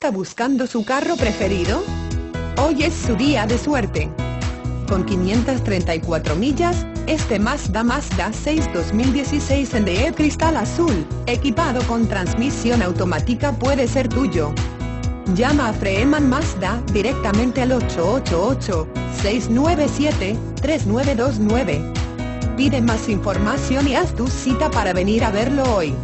está buscando su carro preferido? Hoy es su día de suerte. Con 534 millas, este Mazda Mazda 6 2016 en de e cristal azul, equipado con transmisión automática puede ser tuyo. Llama a Freeman Mazda directamente al 888-697-3929. Pide más información y haz tu cita para venir a verlo hoy.